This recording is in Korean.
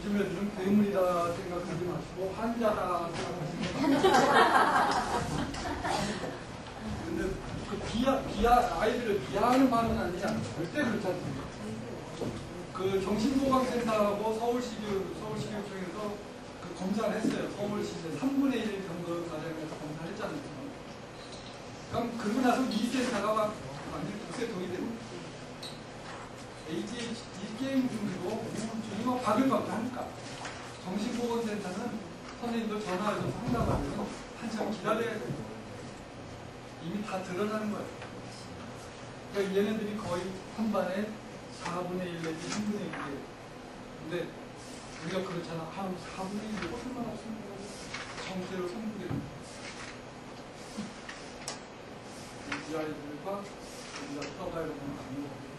괴물이다 생각하지 마시고 환자다 생각하시면 근데 그 비하, 비하, 아이들을 비하하는 말은 아니지 않아요. 절대 그렇지 않습니다. 그 정신보건센터하고 서울시교, 서울시교청에서 그 검사를 했어요. 서울시 3분의 1 정도 가량에서 검사를 했잖아요. 그럼 그러고 나서 이 센터가 막 완전히 국세통이 됩니다. ADHD 게임 중이고 막 바글바글 하니까 정신보건센터는 선생님도 전화해서 상담하면 한참 기다려야 돼요. 이미 다 드러나는 거예요. 그러니까 얘네들이 거의 한 반에 4분의 1 내지 3분의 1이에요. 근데 우리가 그렇잖아. 한 4분의 1이 얼마나 없습니다. 정세로 성공됩니다. 이 아이들과 우리가 떠가야 되는 강요가